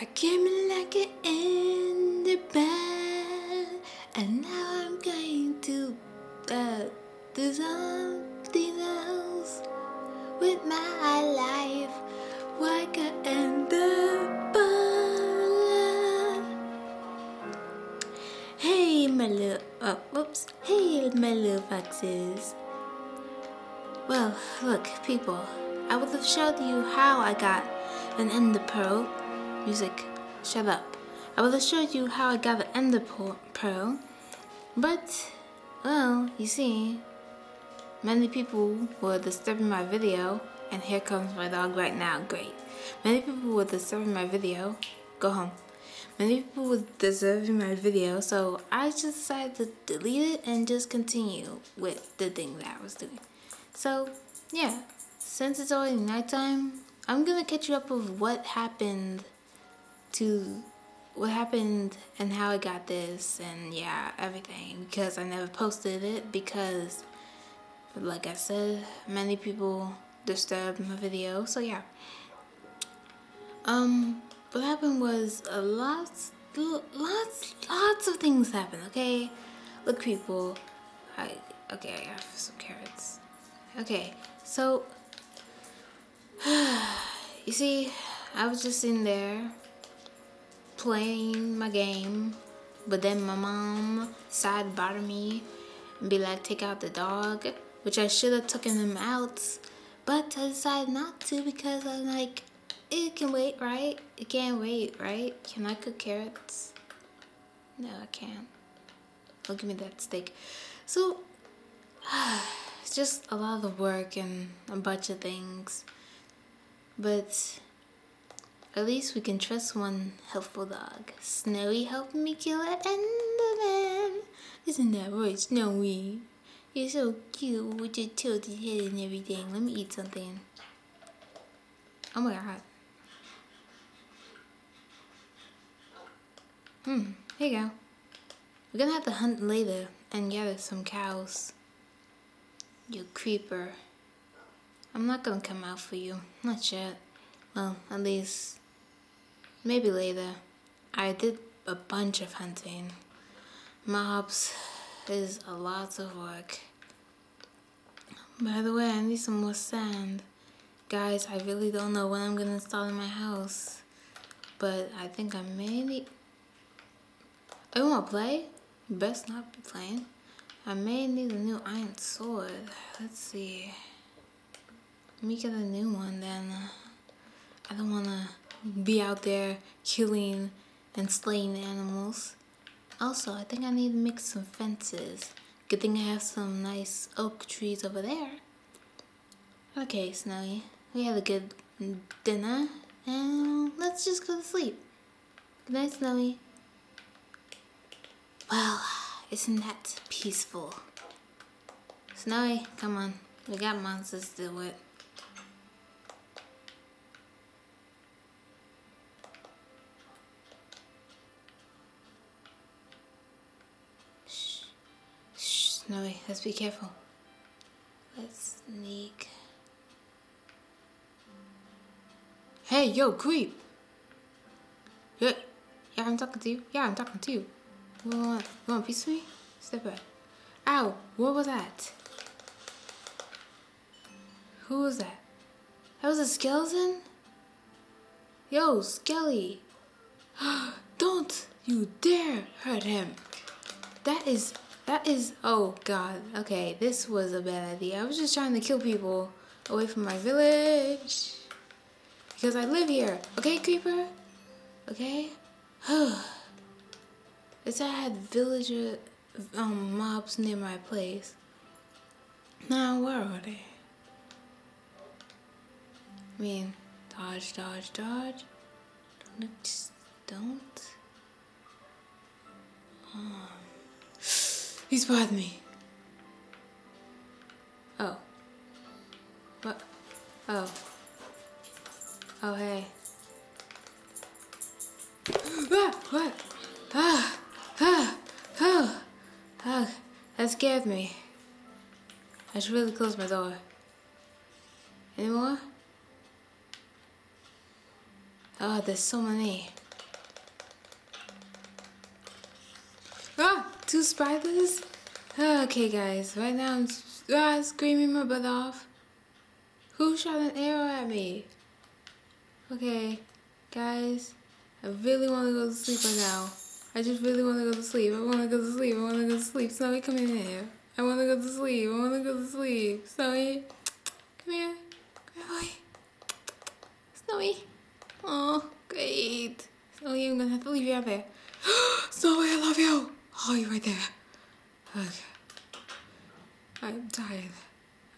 I came in like an in the bed, and now I'm going to uh, do something else with my life. Like I in the bed. Hey, my little, oh, whoops. Hey, my little foxes. Well, look, people, I would have showed you how I got an Ender Pearl. Music, shut up. I will show you how I got an Ender Pearl, but, well, you see, many people were disturbing my video, and here comes my dog right now, great. Many people were disturbing my video, go home. Many people were disturbing my video, so I just decided to delete it and just continue with the thing that I was doing. So, yeah, since it's already nighttime, I'm gonna catch you up with what happened to what happened and how I got this and yeah, everything because I never posted it because like I said, many people disturbed my video. So yeah. Um what happened was a lot lots lots of things happened, okay? Look people, I okay, I have some carrots. Okay, so you see, I was just in there playing my game, but then my mom side bother me and be like, take out the dog, which I should have taken him out, but I decided not to because I'm like, it can wait, right? It can't wait, right? Can I cook carrots? No, I can't. Don't give me that steak. So, it's just a lot of work and a bunch of things. But at least we can trust one helpful dog. Snowy helped me kill an Enderman. Isn't that right, Snowy? You're so cute with your tilted head and everything. Let me eat something. Oh my god. Hmm, here you go. We're gonna have to hunt later and gather some cows. You creeper. I'm not gonna come out for you. Not yet. Well, at least maybe later. I did a bunch of hunting. Mobs is a lot of work. By the way, I need some more sand. Guys, I really don't know when I'm gonna install in my house. But I think I may need... I wanna play? Best not be playing. I may need a new iron sword. Let's see. Let me get a new one then. I don't want to be out there killing and slaying animals. Also, I think I need to make some fences. Good thing I have some nice oak trees over there. Okay, Snowy. We had a good dinner. And let's just go to sleep. Good night, Snowy. Well, isn't that peaceful? Snowy, come on. We got monsters to deal with. Let's be careful. Let's sneak. Hey, yo, creep! Yeah, yeah, I'm talking to you. Yeah, I'm talking to you. You want, you want a piece of me? Step back. Ow, what was that? Who was that? That was a skeleton? Yo, Skelly. Don't you dare hurt him. That is, that is, oh god. Okay, this was a bad idea. I was just trying to kill people away from my village. Because I live here. Okay, creeper? Okay? It's I had villager um, mobs near my place. Now where are they? I mean, dodge, dodge, dodge. Don't, just don't. Oh. He with me. Oh. What? Oh. Oh, hey. ah, what? Ah. Ah, oh, oh, that scared me. I should really close my door. Any more? Oh, there's so many. Spiders? Okay, guys. Right now I'm uh, screaming my butt off. Who shot an arrow at me? Okay, guys. I really want to go to sleep right now. I just really want to go to sleep. I want to go to sleep. I want to go to sleep. Snowy, come in here. I want to go to sleep. I want to go to sleep. Snowy, come here. Come here, boy. Snowy. Oh, great. Snowy, I'm going to have to leave you out there. Snowy, I love you. Oh, you're right there. Okay. I'm tired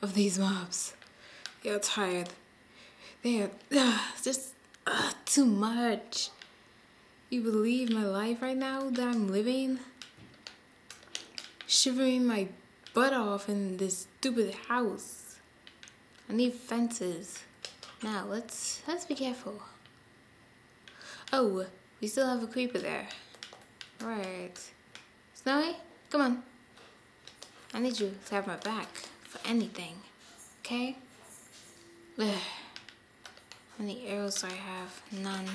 of these mobs. They're tired. They're uh, just uh, too much. You believe my life right now that I'm living? Shivering my butt off in this stupid house. I need fences. Now let's let's be careful. Oh, we still have a creeper there. Right. Snowy, come on. I need you to have my back for anything. Okay? Ugh. How many arrows do I have? None.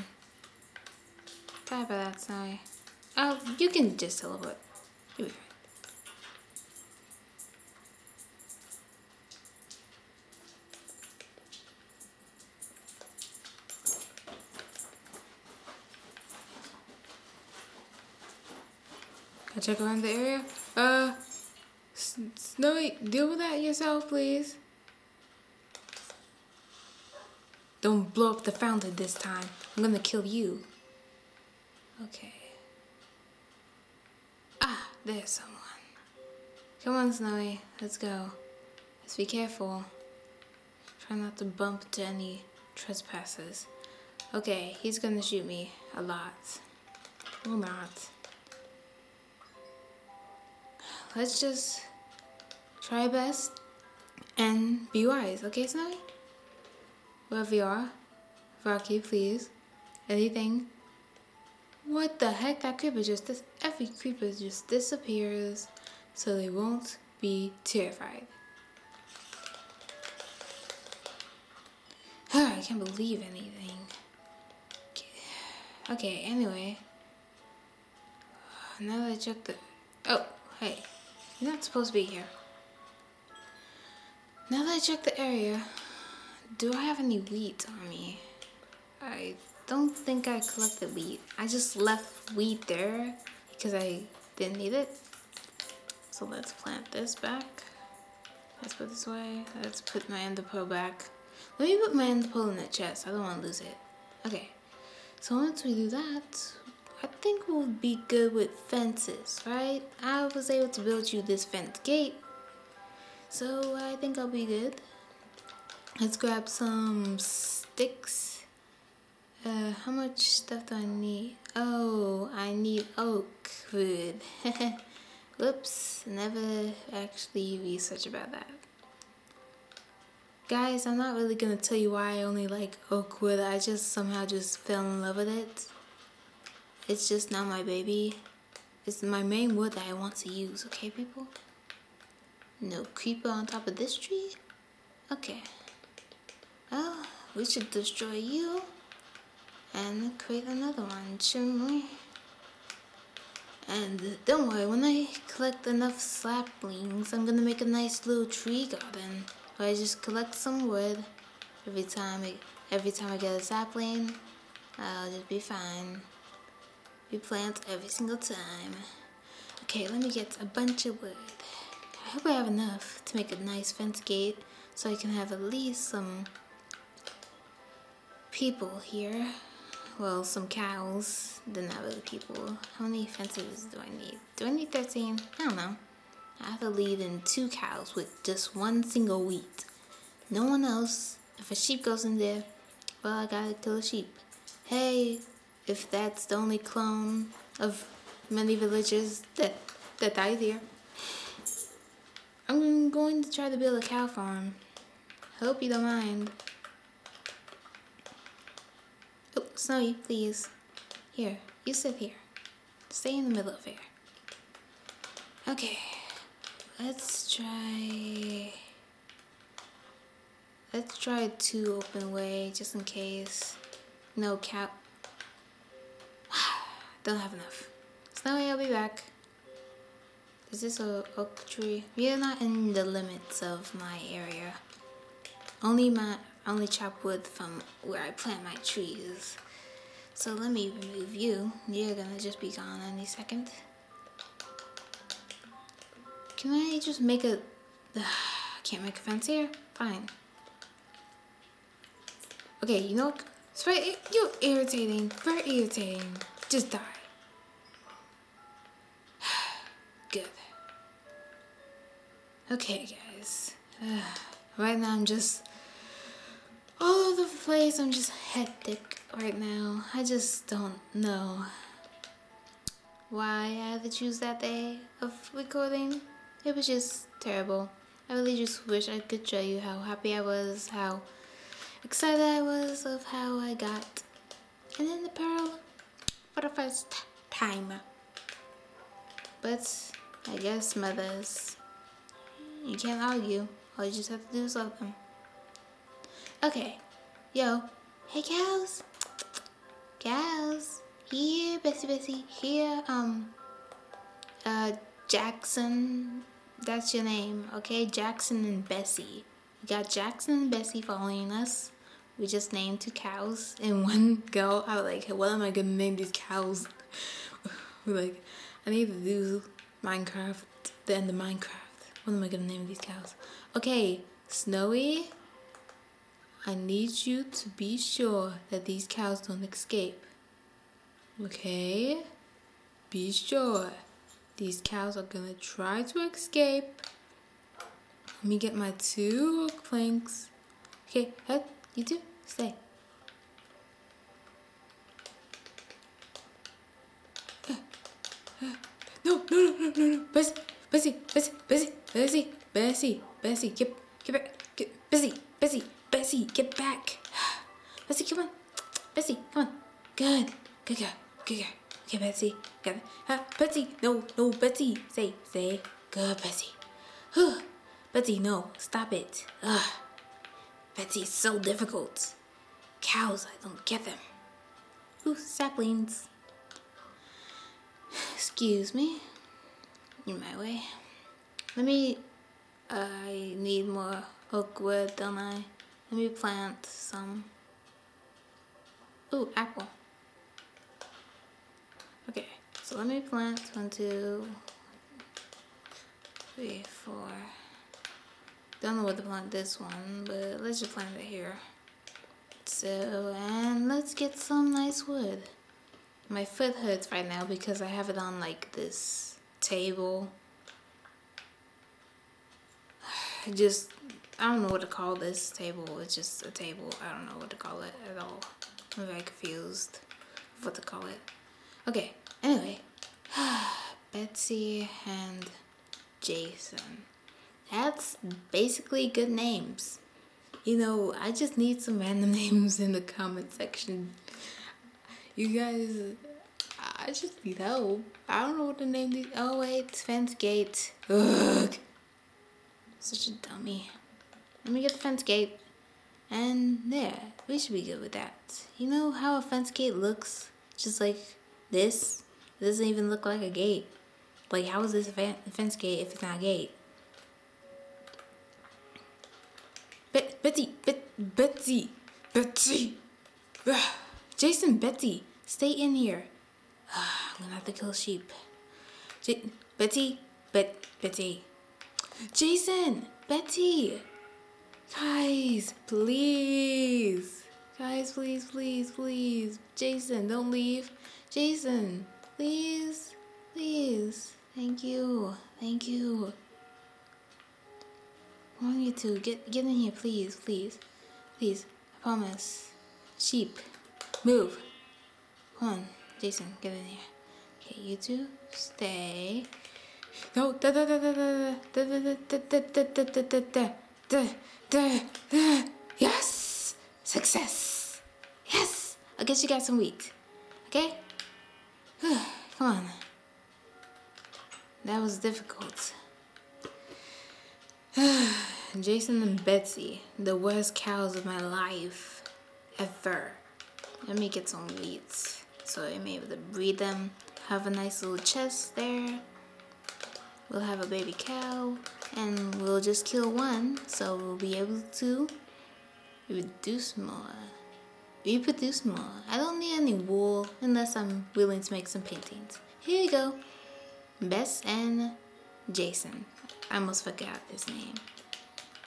Sorry about that, sorry. Oh, you can just teleport. You'll be I check around the area. Uh, Snowy, deal with that yourself, please. Don't blow up the fountain this time. I'm gonna kill you. Okay. Ah, there's someone. Come on, Snowy. Let's go. Let's be careful. Try not to bump into any trespassers. Okay, he's gonna shoot me a lot. Or not. Let's just try best and be wise. Okay, Snowy? Wherever you are. Rocky, please. Anything what the heck? That creeper just dis- every creeper just disappears, so they won't be terrified. I can't believe anything. Okay, anyway. Now that I check the. Oh, hey. You're not supposed to be here. Now that I check the area, do I have any wheat on me? I don't think I collected wheat. I just left wheat there because I didn't need it. So let's plant this back. Let's put this away. Let's put my ender pearl back. Let me put my ender pearl in the chest. I don't want to lose it. Okay. So once we do that, I think we'll be good with fences, right? I was able to build you this fence gate. So I think I'll be good. Let's grab some sticks uh, how much stuff do I need? Oh, I need oak wood. Whoops, never actually researched about that. Guys, I'm not really gonna tell you why I only like oak wood. I just somehow just fell in love with it. It's just not my baby. It's my main wood that I want to use, okay people? No creeper on top of this tree? Okay. Well, we should destroy you and create another one, shouldn't we? And don't worry, when I collect enough saplings, I'm gonna make a nice little tree garden. Where I just collect some wood every time. I, every time I get a sapling, I'll just be fine. We plant every single time. Okay, let me get a bunch of wood. I hope I have enough to make a nice fence gate so I can have at least some people here well, some cows. They're not really people. How many fences do I need? Do I need 13? I don't know. I have to lead in two cows with just one single wheat. No one else. If a sheep goes in there, well, I gotta kill a sheep. Hey, if that's the only clone of many villages that, that died here. I'm going to try to build a cow farm. Hope you don't mind. Oh, Snowy, please. Here, you sit here. Stay in the middle of here. Okay, let's try... Let's try two open way, just in case. No cap. Don't have enough. Snowy, I'll be back. This is a oak tree? We are not in the limits of my area. Only my only chop wood from where I plant my trees. So let me remove you. You're gonna just be gone any second. Can I just make a... Uh, can't make a fence here? Fine. Okay, you know, it's you're irritating, very irritating. Just die. Okay, guys. Right now I'm just all over the place. I'm just hectic right now. I just don't know why I had to choose that day of recording. It was just terrible. I really just wish I could show you how happy I was, how excited I was of how I got and then the pearl for the first time. But I guess mothers, you can't argue. All you just have to do is love them. Okay, yo, hey cows, cows, here, Bessie, Bessie, here, um, uh, Jackson, that's your name, okay? Jackson and Bessie. We got Jackson and Bessie following us. We just named two cows in one go. I was like, what am I gonna name these cows? We're like, I need to do Minecraft, then the Minecraft. What am I gonna name these cows? Okay, Snowy, I need you to be sure that these cows don't escape. Okay? Be sure. These cows are gonna try to escape. Let me get my two planks. Okay, head, you two, stay. No, no, no, no, no, no. Bessie, Bessie, Bessie, Bessie, Bessie, Bessie, get, get back, get, Bessie, Bessie, Bessie, get back. Bessie, come on. Bessie, come on. Good, good girl, good girl. Okay, Betsy, got it. Uh, Betsy, no, no, Betsy, say, say, good, Betsy. Betsy, no, stop it. Ugh. Betsy's so difficult. Cows, I don't get them. Ooh, saplings. Excuse me. In my way. Let me. I need more oak wood, don't I? Let me plant some. Ooh, apple. Okay, so let me plant one, two, three, four. Don't know what to plant this one, but let's just plant it here. So, and let's get some nice wood. My foot hurts right now because I have it on like this table. Just, I don't know what to call this table. It's just a table. I don't know what to call it at all. I'm very confused what to call it. Okay, anyway. Betsy and Jason. That's basically good names. You know, I just need some random names in the comment section. You guys, I just need help. I don't know what to name these. Oh wait, it's fence gate. Ugh. Such a dummy. Let me get the fence gate. And there, we should be good with that. You know how a fence gate looks? Just like this? It doesn't even look like a gate. Like, how is this a fence gate if it's not a gate? Betsy, Bet Betsy, Betsy. Jason, Betsy, stay in here. I'm gonna have to kill sheep. J Betsy, Bet Betsy. Jason, Betty, Guys, please. Guys, please, please, please. Jason, don't leave. Jason, please, please. Thank you, thank you. I want you to get get in here, please, please, please. I promise. Sheep, move. Come on, Jason, get in here. Okay, you two, stay. No, da da da da da da da da da da da da da da da da da. Yes, success. Yes, I'll get you guys some wheat. Okay. Come on. That was difficult. Jason and Betsy, the worst cows of my life ever. Let me get some wheat so I'm able to breed them. Have a nice little chest there. we'll have a baby cow and we'll just kill one so we'll be able to reduce more. Reproduce more. I don't need any wool unless I'm willing to make some paintings. Here you go. Bess and Jason. I almost forgot his name.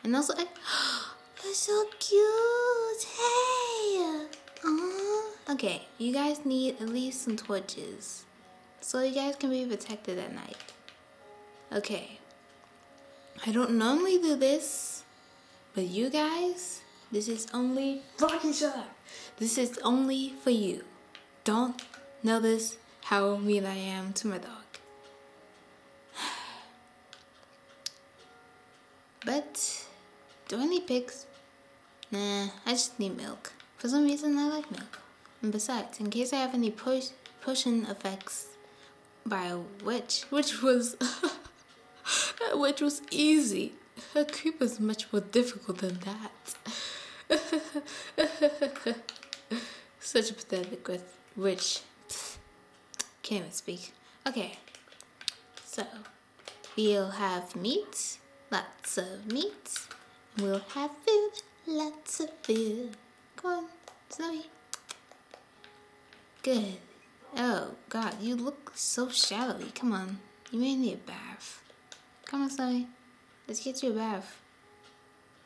And also, I, they're so cute. Hey. Aww. Okay, you guys need at least some torches. So you guys can be protected at night. Okay. I don't normally do this, but you guys, this is only fucking shut. This is only for you. Don't notice how mean I am to my dog. But do I need pigs? Nah, I just need milk. For some reason, I like milk. And besides, in case I have any push pushing effects by a witch, which was which was easy. A creep is much more difficult than that. Such a pathetic witch. Can't even speak. Okay, so we'll have meat lots of meat. We'll have food, lots of food. Come on, Zoe. Good. Oh, God, you look so shadowy. Come on, you may need a bath. Come on, Zoe. Let's get you a bath.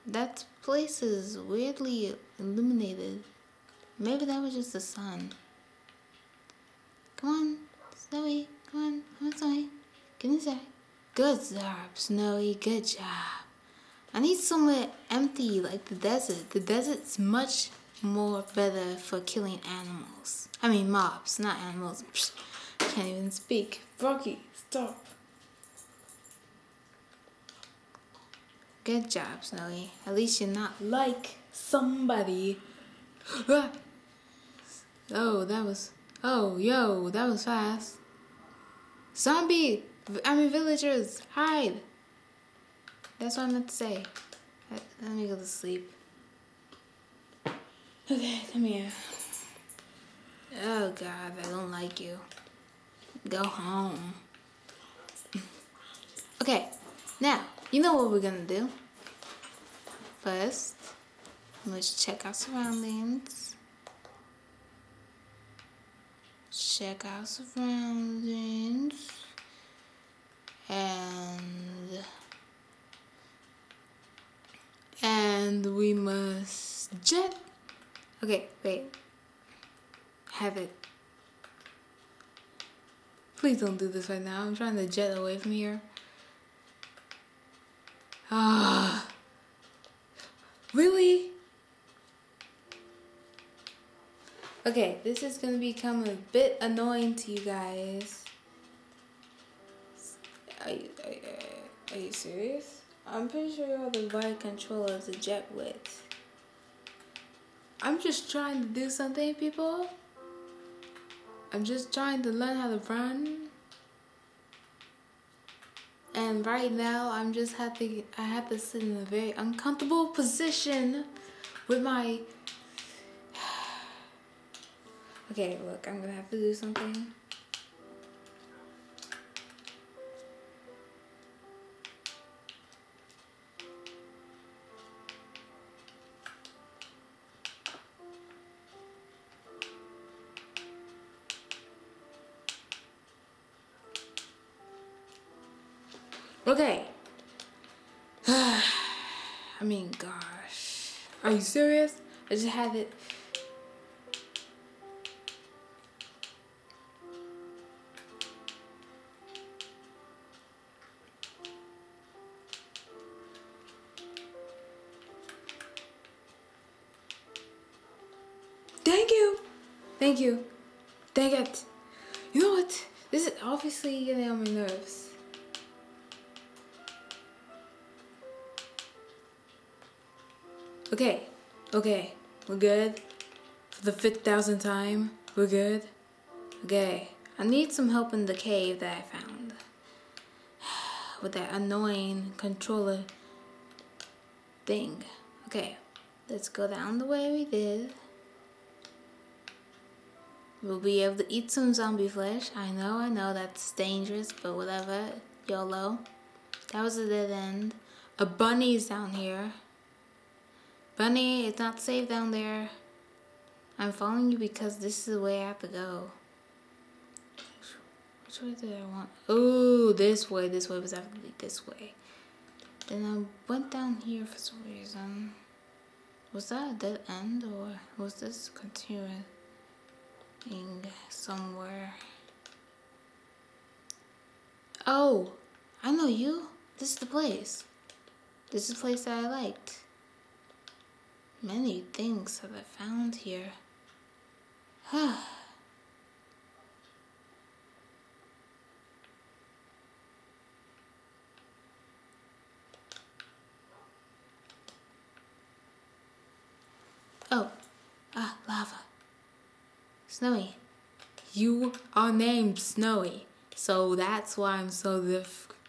That place is weirdly illuminated. Maybe that was just the sun. Come on, Zoe. Come on, come on, Zoe. Get inside. Good job, Snowy. Good job. I need somewhere empty like the desert. The desert's much more better for killing animals. I mean mobs, not animals. Psh, can't even speak. Rocky, stop. Good job, Snowy. At least you're not like somebody. Ah! oh, that was. Oh, yo, that was fast. Zombie! I mean, villagers, hide. That's what I meant to say. Let me go to sleep. Okay, come here. Uh, Oh God, I don't like you. Go home. Okay, now, you know what we're gonna do. First, let's check our surroundings. Check our surroundings and and we must jet okay wait have it please don't do this right now i'm trying to jet away from here ah really okay this is gonna become a bit annoying to you guys are you, are, are you serious? I'm pretty sure you have the right controller of the jet with. I'm just trying to do something, people. I'm just trying to learn how to run. And right now, I'm just to, I have to sit in a very uncomfortable position with my, okay, look, I'm gonna have to do something. Okay. I mean, gosh. Are you serious? I just had it. Thank you. Thank you. Dang it. You know what? This is obviously getting on my nerves. Okay, okay, we're good. For the fifth thousand time, we're good. Okay, I need some help in the cave that I found. With that annoying controller thing. Okay, let's go down the way we did. We'll be able to eat some zombie flesh. I know, I know, that's dangerous, but whatever. YOLO. That was a dead end. A bunny's down here. Bunny, it's not safe down there. I'm following you because this is the way I have to go. Which way did I want? Oh, this way. This way was actually this way. Then I went down here for some reason. Was that a dead end or was this continuing somewhere? Oh, I know you. This is the place. This is the place that I liked. Many things have I found here. oh, ah, lava. Snowy. You are named Snowy. So that's why I'm so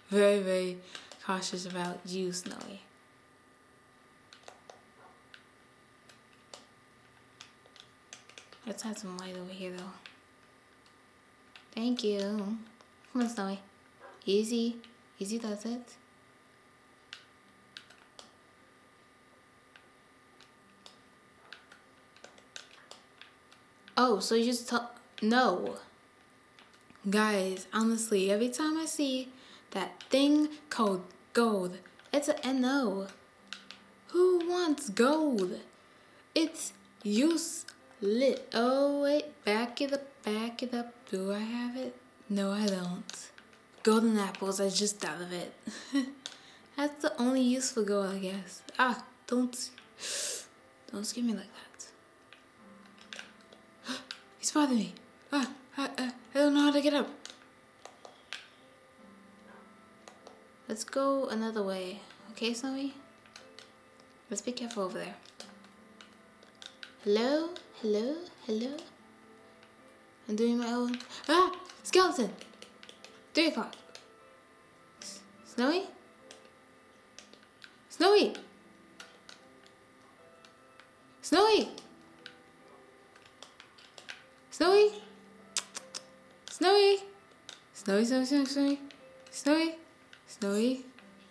very, very cautious about you, Snowy. Let's have some light over here, though. Thank you. Come on, Snowy. Easy. Easy does it. Oh, so you just tell... No. Guys, honestly, every time I see that thing called gold, it's a NO. Who wants gold? It's useless. Oh, wait, back it up, back it up. Do I have it? No, I don't. Golden apples, I just thought of it. That's the only use for gold, I guess. Ah, don't, don't scare me like that. He's bothering me. Ah. I, I, I don't know how to get up. Let's go another way. Okay, Snowy? Let's be careful over there. Hello? Hello? Hello? I'm doing my own... Ah! Skeleton! Three o'clock. Snowy? Snowy! Snowy! Snowy? Snowy! Snowy, Snowy, Snowy, Snowy. Snowy. Snowy.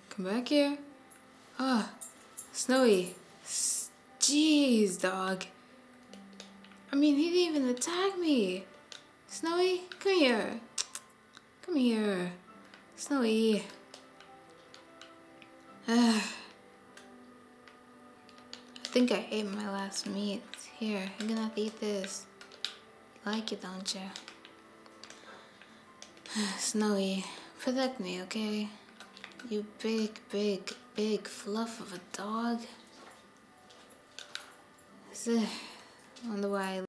Come back here. Ah. Oh, Snowy. Jeez, dog. I mean, he didn't even attack me. Snowy, come here. Come here. Snowy. Uh, I think I ate my last meat. Here, you're gonna have to eat this. You like it, don't you? Snowy, protect me, okay? You big, big, big fluff of a dog. I the why